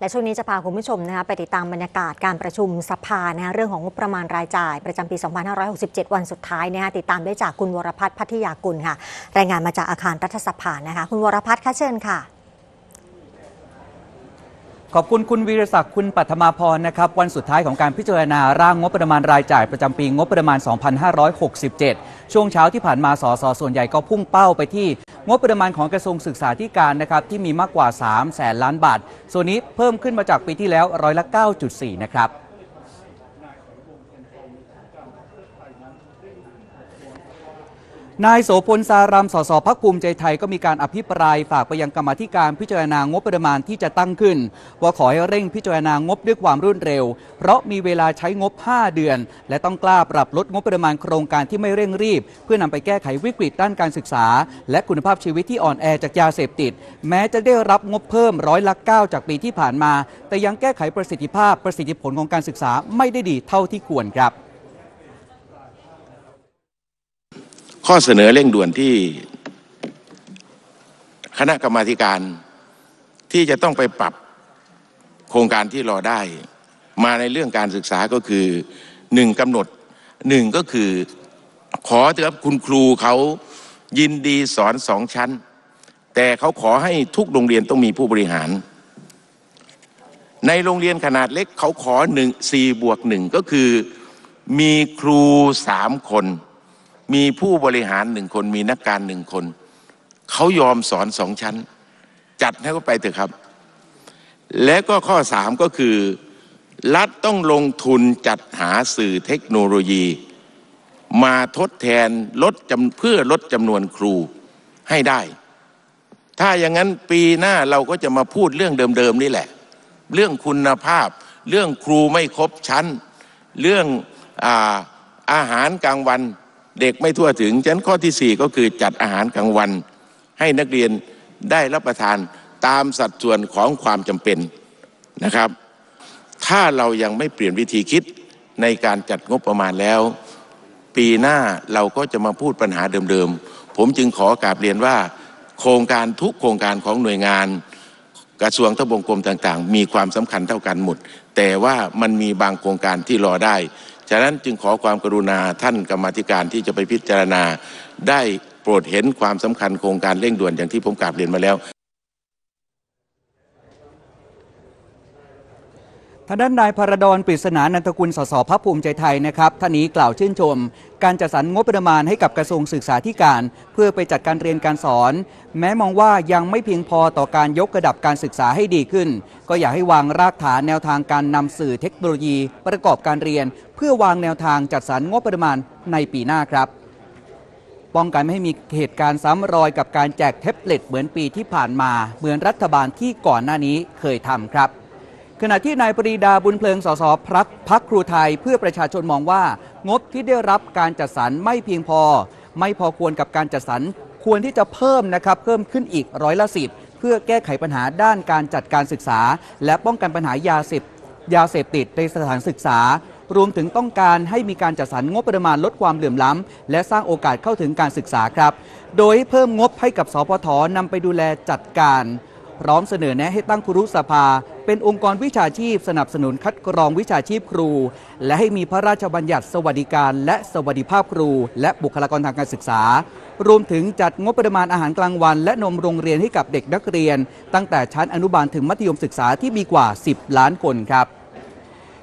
และช่วงนี้จะพาคุณผู้ชมนะคะไปติดตามบรรยากาศการประชุมสภานะคะเรื่องของงบประมาณรายจ่าย ประจำปี 2567 วันสุดท้ายนะคะติดตามได้จากคุณวรพัฒน์พัทยากุลค่ะ รายงานมาจากอาคารรัฐสภานะคะ คุณวรพัฒน์คะเชิญค่ะขอบคุณคุณวีรศักดิ์คุณปัทมาพรนะครับวันสุดท้ายของการพิจารณาร่างงบประมาณรายจ่ายประจำปีงบประมาณ 2567 ช่วงเช้าที่ผ่านมาสสส่วนใหญ่ก็พุ่งเป้าไปที่ งบประมาณของกระทรวงศึกษาธิการนะครับที่มีมากกว่า3แสนล้านบาท ส่วนนี้เพิ่มขึ้นมาจากปีที่แล้วร้อยละ 9.4 นะครับ นายโสพลสารามสสพักภูมิใจไทยก็มีการอภิปรายฝากไปยังกรรมธิการพิจารณางบประมาณที่จะตั้งขึ้น ว่าขอให้เร่งพิจารณางบด้วยความรวดเร็ว เพราะมีเวลาใช้งบ 5 เดือน และต้องกล้าปรับลดงบประมาณโครงการที่ไม่เร่งรีบ เพื่อนำไปแก้ไขวิกฤตด้านการศึกษา และคุณภาพชีวิตที่อ่อนแอจากยาเสพติด แม้จะได้รับงบเพิ่มร้อยละ9จากปีที่ผ่านมา แต่ยังแก้ไขประสิทธิภาพประสิทธิผลของการศึกษาไม่ได้ดีเท่าที่ควรครับ ข้อเสนอเร่งด่วนที่คณะกรรมาการที่จะต้องไปปรับโครงการที่รอได้ มาในเรื่องการศึกษาก็คือหนึ่งกำหนดหนึ่งก็คือขอเถอะครับคุณครูเขายินดีสอนสองชั้น แต่เขาขอให้ทุกโรงเรียนต้องมีผู้บริหาร ในโรงเรียนขนาดเล็กเขาขอหนึ่งสี่บวกหนึ่งก็คือมีครูสามคน มีผู้บริหารหนึ่งคนมีนักการหนึ่งคน เขายอมสอนสองชั้น จัดให้เขาไปเถอะครับ และก็ข้อสามก็คือ รัฐต้องลงทุนจัดหาสื่อเทคโนโลยี มาทดแทนลดจำเพื่อลดจำนวนครูให้ได้ ถ้าอย่างนั้นปีหน้าเราก็จะมาพูดเรื่องเดิมๆนี่แหละ เรื่องคุณภาพ เรื่องครูไม่ครบชั้น เรื่องอาอาหารกลางวัน เด็กไม่ทั่วถึงฉะนั้นข้อที่สี่ก็คือจัดอาหารกลางวัน ให้นักเรียนได้รับประทานตามสัดส่วนของความจำเป็นนะครับ ถ้าเรายังไม่เปลี่ยนวิธีคิดในการจัดงบประมาณแล้ว ปีหน้าเราก็จะมาพูดปัญหาเดิมๆ ผมจึงขอกราบเรียนว่า โครงการทุกโครงการของหน่วยงาน กระทรวงทบวงกรมต่างๆ มีความสำคัญเท่ากันหมด แต่ว่ามันมีบางโครงการที่รอได้ ฉะนั้นจึงขอความกรุณาท่านกรรมธิการที่จะไปพิจารณาได้โปรดเห็นความสำคัญโครงการเร่งด่วนอย่างที่ผมกราบเรียนมาแล้ว ทางด้านนายพระดอนปริศนานันทกุลสสพักภูมิใจไทยนะครับท่านนี้กล่าวชื่นชม การจัดสรรงบประมาณให้กับกระทรวงศึกษาธิการ เพื่อไปจัดการเรียนการสอน แม้มองว่ายังไม่เพียงพอต่อการยกระดับการศึกษาให้ดีขึ้น ก็อยากให้วางรากฐานแนวทางการนำสื่อเทคโนโลยี ประกอบการเรียน เพื่อวางแนวทางจัดสรรงบประมาณในปีหน้าครับป้องกันไม่ให้มีเหตุการณ์ซ้ำรอยกับการแจกแท็บเล็ตเหมือนปีที่ผ่านมา เหมือนรัฐบาลที่ก่อนหน้านี้เคยทำครับ ขณะที่นายปรีดาบุญเพลิงสสพักพักครูไทยเพื่อประชาชนมองว่า งบที่ได้รับการจัดสรรไม่เพียงพอ ไม่พอควรกับการจัดสรรควรที่จะเพิ่มนะครับเพิ่มขึ้นอีกร้อยละสิบเพื่อแก้ไขปัญหาด้านการจัดการศึกษา และป้องกันปัญหายาเสพยาเสพติดในสถานศึกษารวมถึงต้องการให้มีการจัดสรรงบประมาณลดความเหลื่อมล้ำ และสร้างโอกาสเข้าถึงการศึกษาครับ โดยเพิ่มงบให้กับสพทนำไปดูแลจัดการ พร้อมเสนอแนะให้ตั้งครูสภา เป็นองค์กรวิชาชีพสนับสนุนคัดกรองวิชาชีพครู และให้มีพระราชบัญญัติสวัสดิการ และสวัสดิภาพครู และบุคลากรทางการศึกษา รวมถึงจัดงบประมาณอาหารกลางวัน และนมโรงเรียนให้กับเด็กนักเรียน ตั้งแต่ชั้นอนุบาลถึงมัธยมศึกษาที่มีกว่า 10 ล้านคนครับ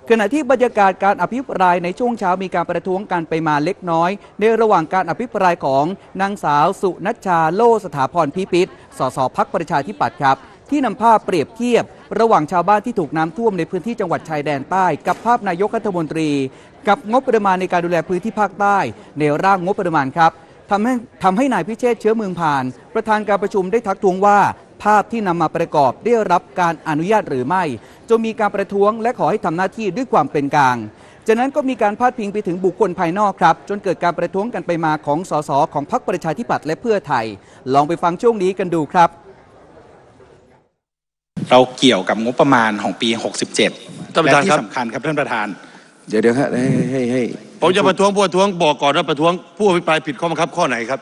ขณะที่บรรยากาศการอภิปรายในช่วงเช้ามีการประท้วงกันไปมาเล็กน้อย ในระหว่างการอภิปรายของนางสาวสุนัชชาโลสถาพรพิพิธสสพักประชาธิปัตย์ครับ ที่นำภาพเปรียบเทียบ ระหว่างชาวบ้านที่ถูกน้ำท่วมในพื้นที่จังหวัดชายแดนใต้ กับภาพนายกรัฐมนตรี กับงบประมาณในการดูแลพื้นที่ภาคใต้ ในร่างงบประมาณครับทำให้ทำให้นายพิเชษเชื้อเมืองผ่าน ประธานการประชุมได้ทักท้วงว่า ภาพที่นำมาประกอบได้รับการอนุญาตหรือไม่จนมีการประท้วงและขอให้ทำหน้าที่ด้วยความเป็นกลางจากนั้นก็มีการพาดพิงไปถึงบุคคลภายนอกครับ จนเกิดการประท้วงกันไปมาของสสของพรรคประชาธิปัตย์และเพื่อไทย ลองไปฟังช่วงนี้กันดูครับ เราเกี่ยวกับงบประมาณของปี 67ท่านประและธานที่ครับสำคัญครับท่านประธาน เดี๋ยวเดี๋ยวฮะให้ให้ให้ผมจะประท้วงผู้ประท้วงบอกก่อนว่าประท้วงผู้อภิปรายผิดข้อบังคับข้อไหนครับ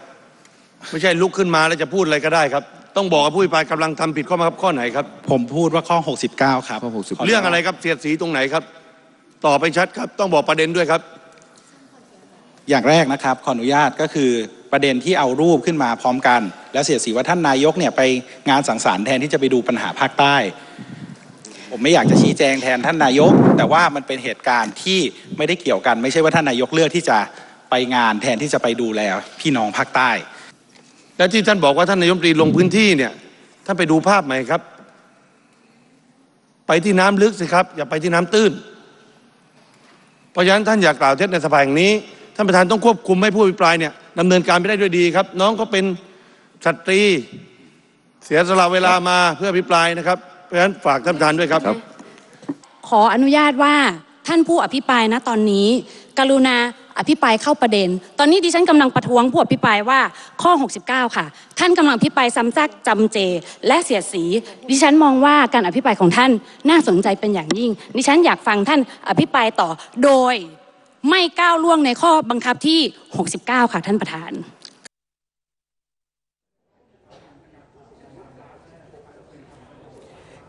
ไม่ใช่ลุกขึ้นมาแล้วจะพูดอะไรก็ได้ครับ ต้องบอกว่าผู้อภิปรายกำลังทำผิดข้อบังคับข้อไหนครับ ผมพูดว่าข้อ 69 ครับข้อ60เรื่องอะไรครับเสียดสีตรงไหนครับตอบไปชัดครับ ต้องบอกประเด็นด้วยครับ อย่างแรกนะครับขออนุญาตก็คือประเด็นที่เอารูปขึ้นมาพร้อมกัน แล้วเสียดสีว่าท่านนายกเนี่ยไปงานสังสรรค์แทนที่จะไปดูปัญหาภาคใต้ ผมไม่อยากจะชี้แจงแทนท่านนายก แต่ว่ามันเป็นเหตุการณ์ที่ไม่ได้เกี่ยวกัน ไม่ใช่ว่าท่านนายกเลือกที่จะไปงานแทนที่จะไปดูแลพี่น้องภาคใต้ และที่ท่านบอกว่าท่านนายมตรีลงพื้นที่เนี่ยท่านไปดูภาพไหมครับ ไปที่น้ำลึกสิครับ อย่าไปที่น้ำตื้น เพราะฉะนั้นท่านอย่ากล่าวเท็จในสภาแห่งนี้ ท่านประธานต้องควบคุมให้ผู้อภิปรายเนี่ยดำเนินการไปได้ด้วยดีครับ น้องเขาเป็นสตรี เสียสละเวลามาเพื่ออภิปรายนะครับ เพราะฉะนั้นฝากท่านประธานด้วยครับครับขออนุญาตว่าท่านผู้อภิปรายนะตอนนี้ กรุณา อภิปรายเข้าประเด็น ตอนนี้ดิฉันกำลังประท้วงผู้อภิปรายว่าข้อ 69 ค่ะ ท่านกำลังอภิปรายซ้ำซากจำเจ และเสียดสี ดิฉันมองว่าการอภิปรายของท่านน่าสนใจเป็นอย่างยิ่ง ดิฉันอยากฟังท่านอภิปรายต่อโดยไม่ก้าวล่วงในข้อบังคับที่ 69 ค่ะท่านประธาน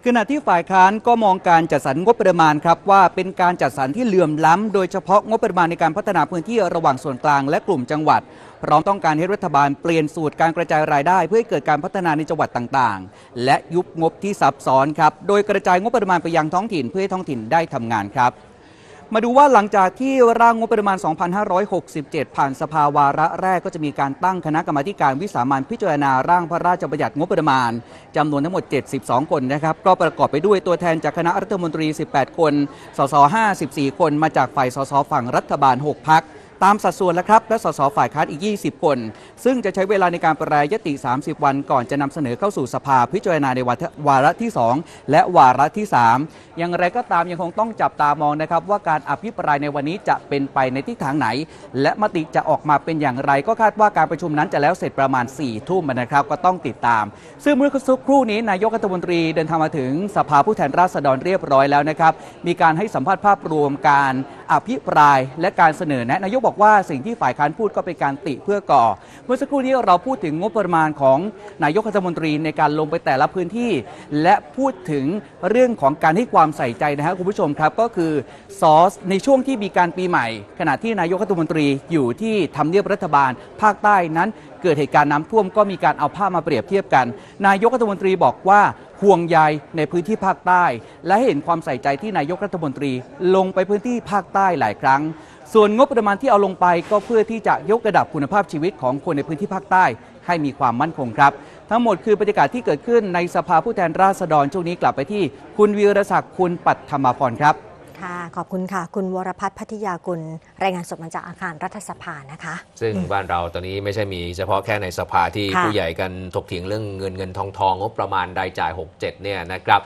ขณะที่ฝ่ายค้านก็มองการจัดสรรงบประมาณครับว่าเป็นการจัดสรรที่เหลื่อมล้ำ โดยเฉพาะงบประมาณในการพัฒนาพื้นที่ระหว่างส่วนกลางและกลุ่มจังหวัดพร้อมต้องการให้รัฐบาลเปลี่ยนสูตรการกระจายรายได้ เพื่อให้เกิดการพัฒนาในจังหวัดต่างๆ และยุบงบที่ซับซ้อนครับโดยกระจายงบประมาณไปยังท้องถิ่นเพื่อให้ท้องถิ่นได้ทำงานครับ มาดูว่าหลังจากที่ร่างงบประมาณ 2567 ผ่านสภาวาระแรกก็จะมีการตั้งคณะกรรมาการวิสามัญพิจารณาร่างพระราชบัญญัติงบประมาณจำนวนทั้งหมด 72 คนนะครับ ก็ประกอบไปด้วยตัวแทนจากคณะรัฐมนตรี 18 คน สส 54 คน มาจากฝ่ายสสฝั่งรัฐบาล 6 พัก ตามสัดส่วนแล้วครับ และสสฝ่ายค้านอีก 20 คน ซึ่งจะใช้เวลาในการประรยติ 30 วันก่อนจะนำเสนอเข้าสู่สภาพิจารณาในวาระที่ 2 และวาระที่ 3 อย่างไรก็ตามยังคงต้องจับตามองนะครับ ว่าการอภิปรายในวันนี้จะเป็นไปในทิศทางไหน และมติจะออกมาเป็นอย่างไร ก็คาดว่าการประชุมนั้นจะแล้วเสร็จประมาณ4ทุ่มนะครับก็ต้องติดตาม ซึ่งเมื่อสักครู่นี้นายกรัฐมนตรีเดินทางมาถึงสภาผู้แทนราษฎรเรียบร้อยแล้วนะครับมีการให้สัมภาษณ์ภาพรวมการอภิปรายและการเสนอแนะนายกบอกว่าสิ่งที่ฝ่ายค้านพูดก็เป็นการติเพื่อก่อ เมื่อสักครู่นี้เราพูดถึงงบประมาณของนายกรัฐมนตรีในการลงไปแต่ละพื้นที่ และพูดถึงเรื่องของการให้ความใส่ใจนะครับคุณผู้ชมครับก็คือซอสในช่วงที่มีการปีใหม่ ขณะที่นายกรัฐมนตรีอยู่ที่ทำเนียบรัฐบาลภาคใต้นั้น เกิดเหตุการณ์น้ำท่วมก็มีการเอาภาพมาเปรียบเทียบกัน นายกรัฐมนตรีบอกว่า ห่วงใยในพื้นที่ภาคใต้ และเห็นความใส่ใจที่นายกรัฐมนตรี ลงไปพื้นที่ภาคใต้หลายครั้ง ส่วนงบประมาณที่เอาลงไปก็เพื่อที่จะยกระดับคุณภาพชีวิตของคนในพื้นที่ภาคใต้ ให้มีความมั่นคงครับ ทั้งหมดคือบรรยากาศที่เกิดขึ้นในสภาผู้แทนราษฎรช่วงนี้กลับไปที่ คุณวีรศักดิ์คุณปัทมพรครับ ขอบคุณค่ะ คุณวรพัฒน์พัทยากุล รายงานสดมาจากอาคารรัฐสภานะคะ ซึ่งบ้านเราตอนนี้ไม่ใช่มีเฉพาะแค่ในสภาที่ค่ะผู้ใหญ่กันถกเถียงเรื่องเงินเงินทองทองงบประมาณรายจ่าย 67 เนี่ยนะครับ